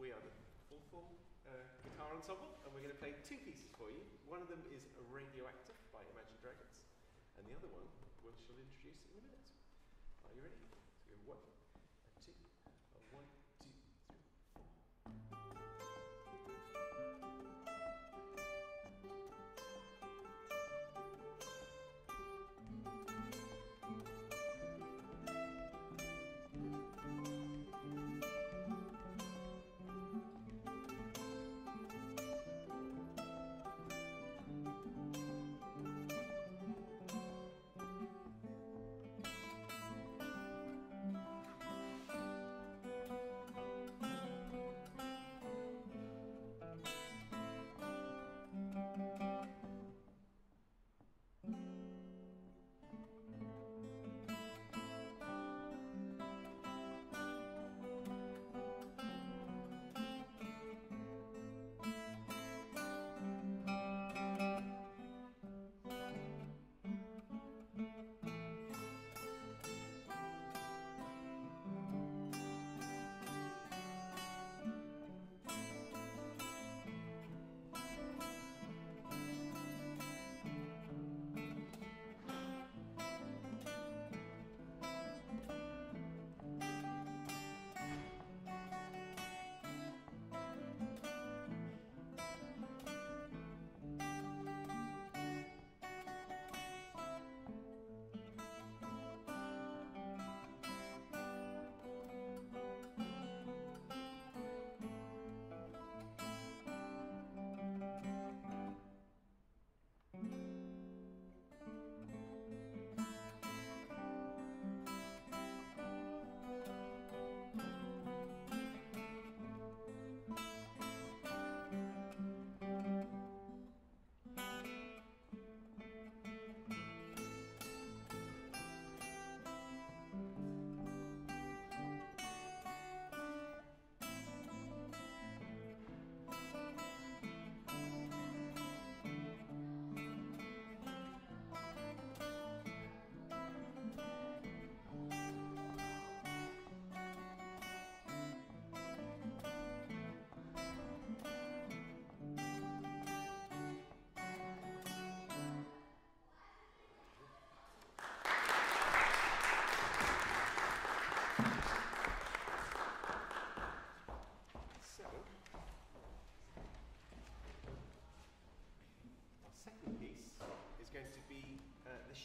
we are the Full Full uh, Guitar Ensemble, and we're going to play two pieces for you. One of them is Radioactive by Imagine Dragons, and the other one, which I'll introduce in a minute. Are you ready? So one,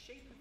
shape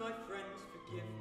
Michael,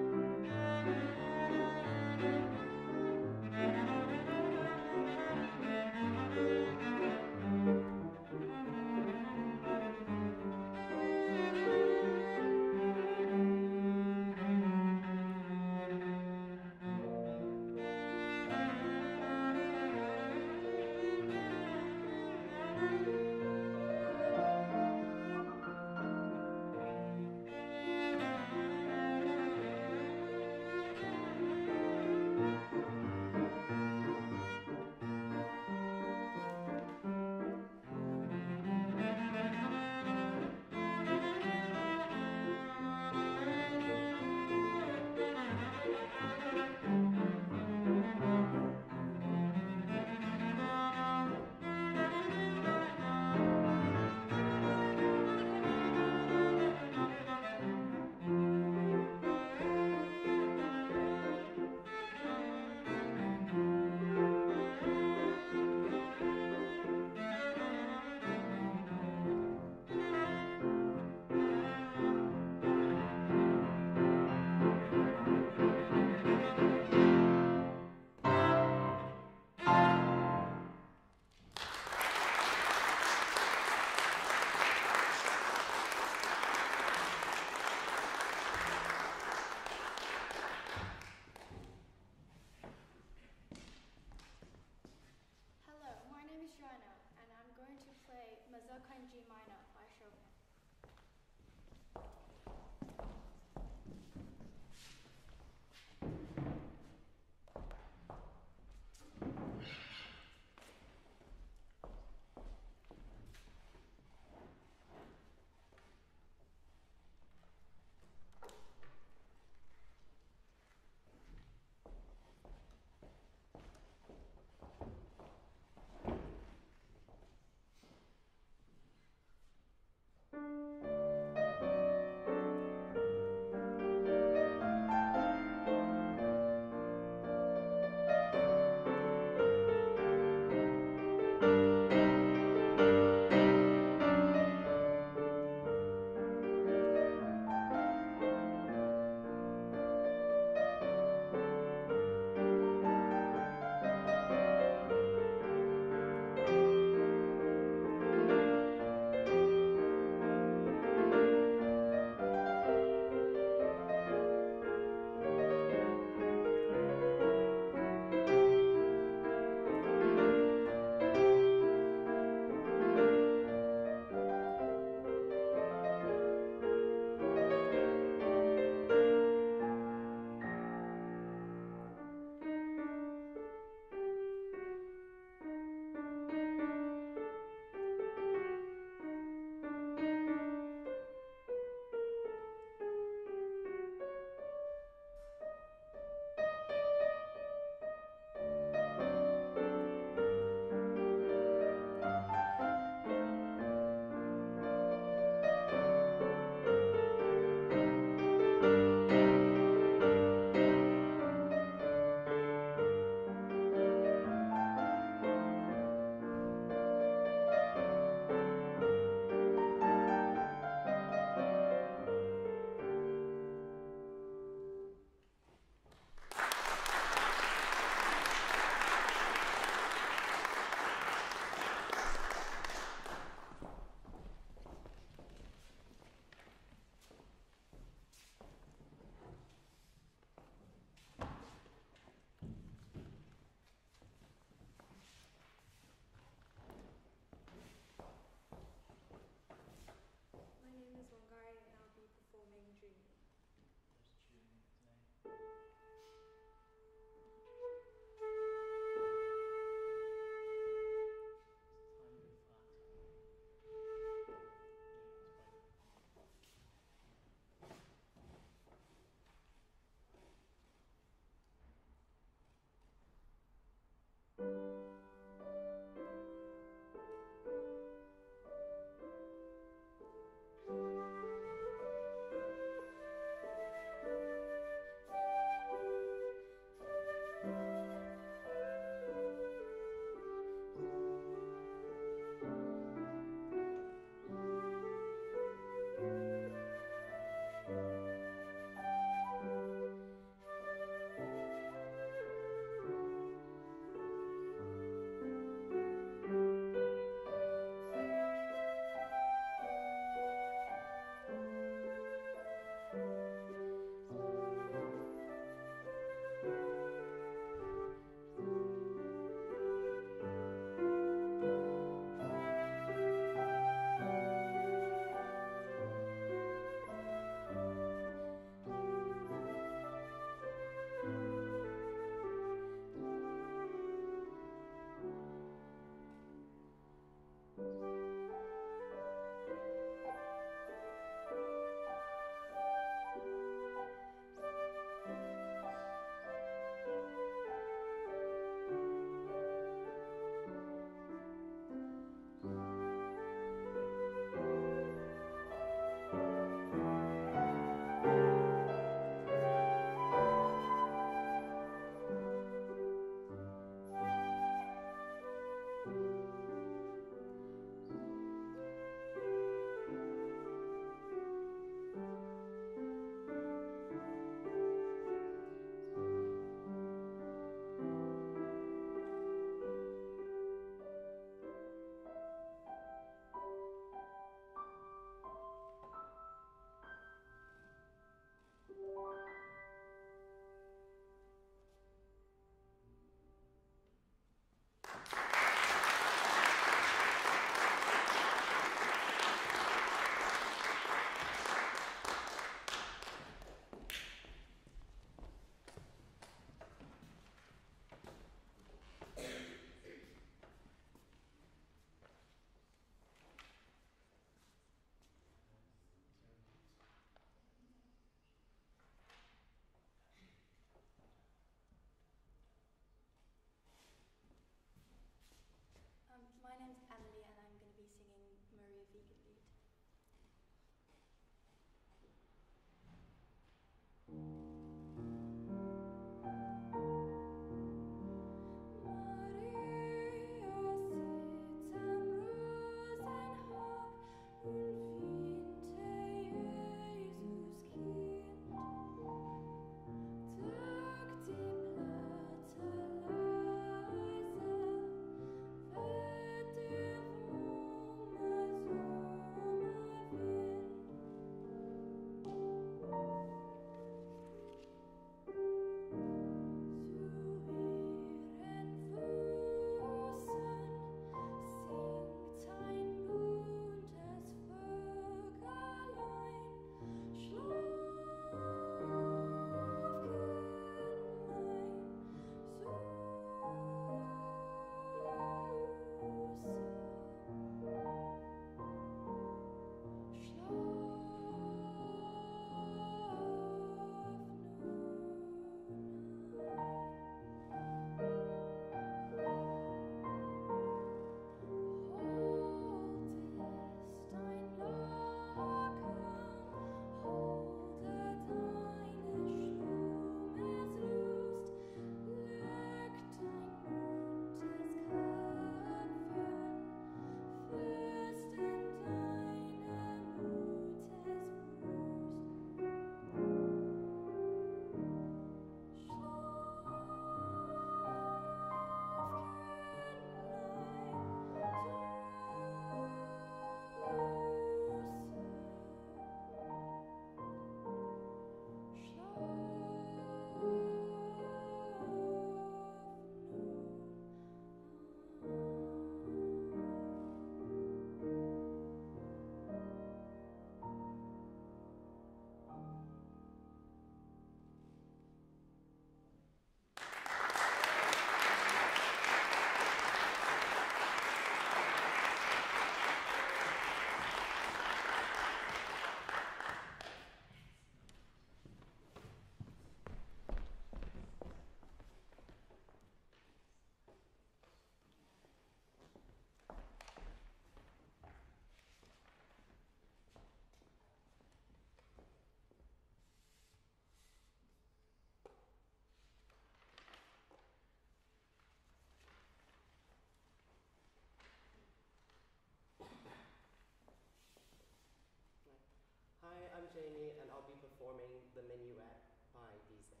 performing the minuet by Bizet.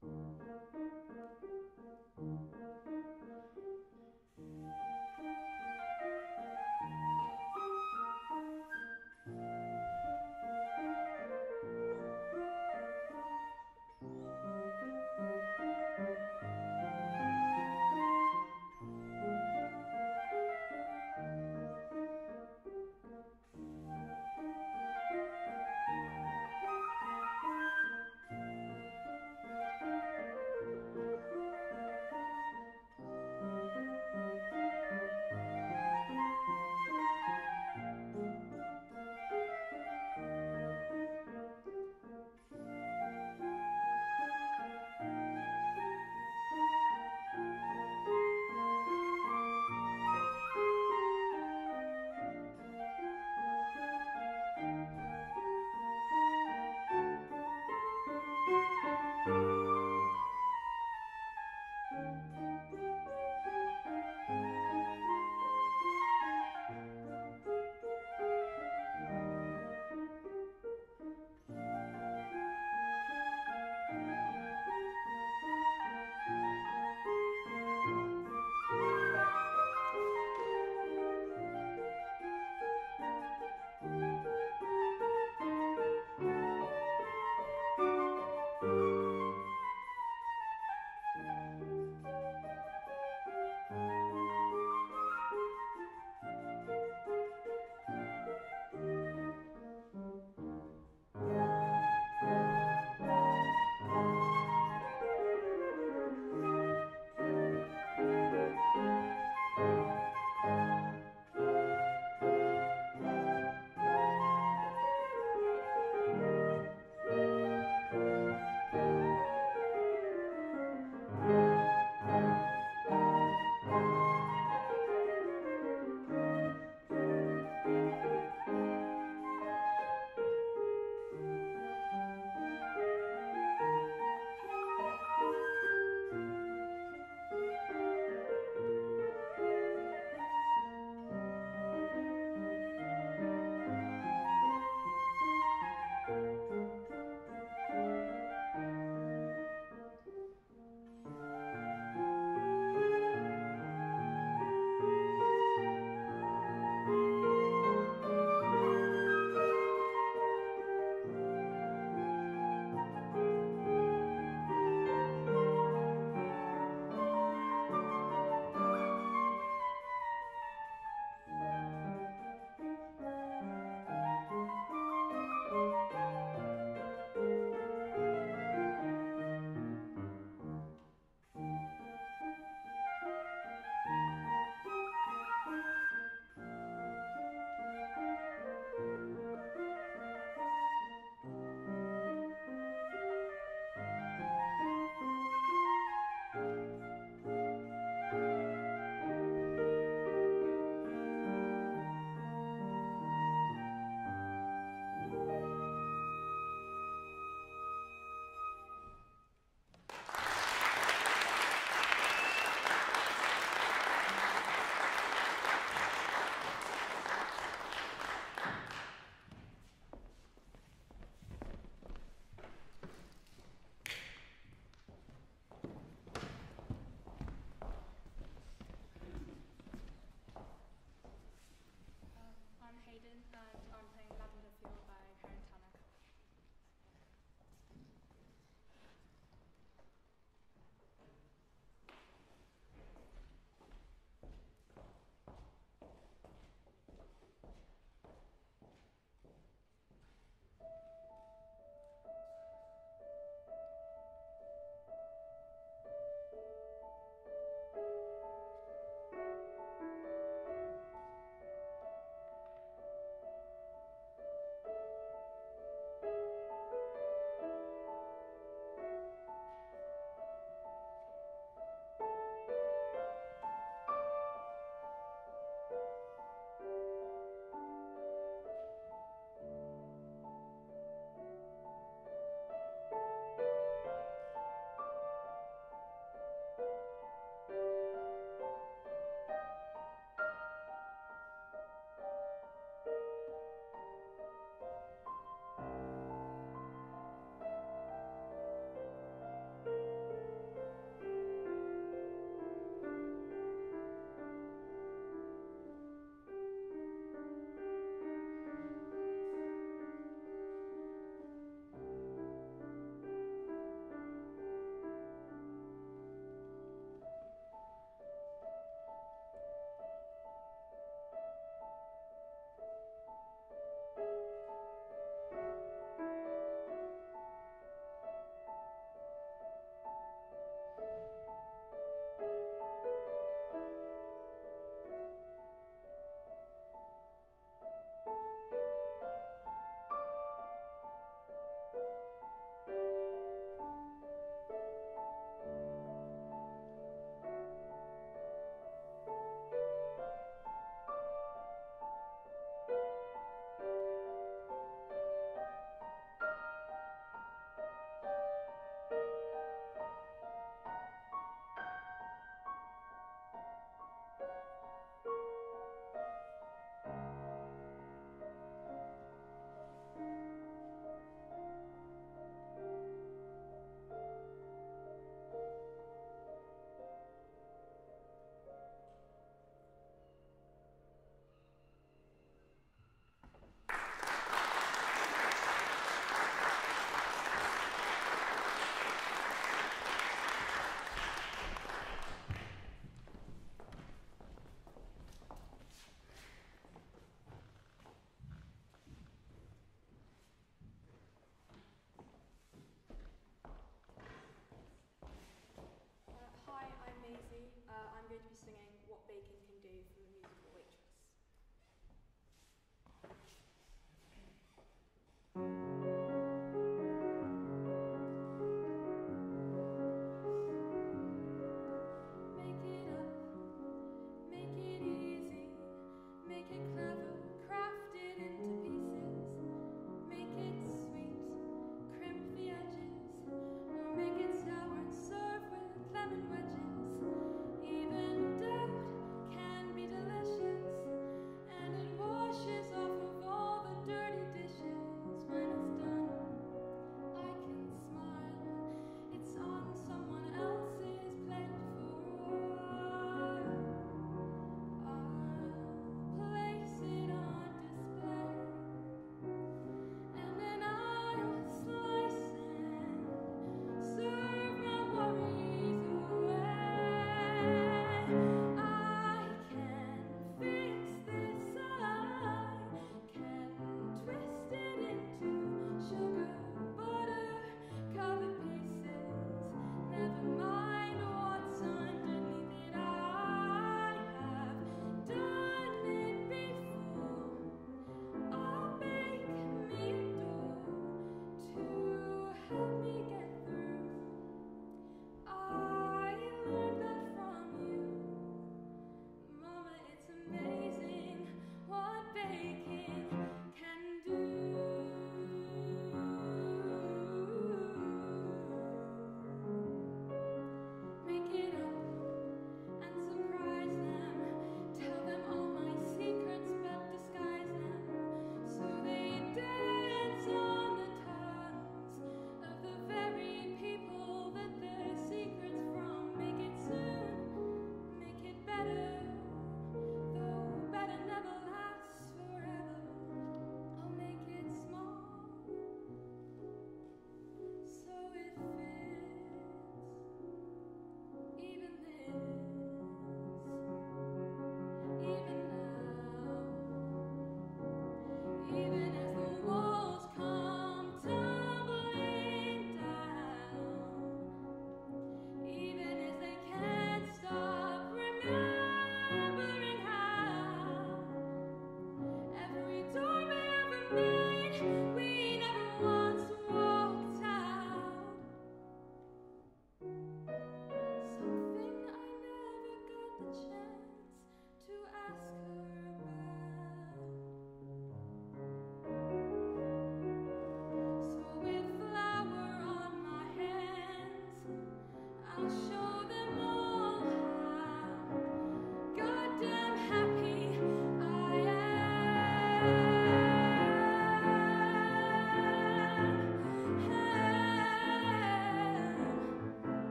Thank mm -hmm. you.